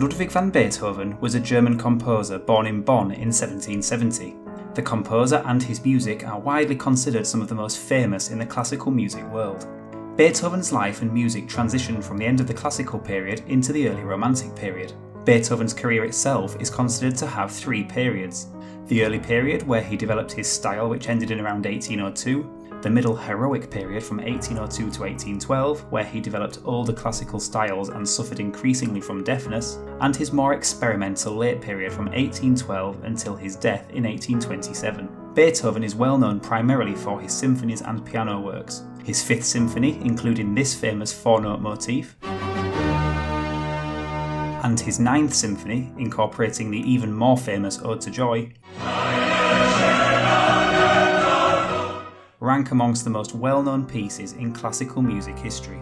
Ludwig van Beethoven was a German composer born in Bonn in 1770. The composer and his music are widely considered some of the most famous in the classical music world. Beethoven's life and music transitioned from the end of the classical period into the early romantic period. Beethoven's career itself is considered to have three periods. The early period, where he developed his style, which ended in around 1802, the middle heroic period from 1802 to 1812, where he developed all the classical styles and suffered increasingly from deafness, and his more experimental late period from 1812 until his death in 1827. Beethoven is well known primarily for his symphonies and piano works. His Fifth Symphony, including this famous four note motif, and his Ninth Symphony, incorporating the even more famous Ode to Joy, rank amongst the most well known pieces in classical music history.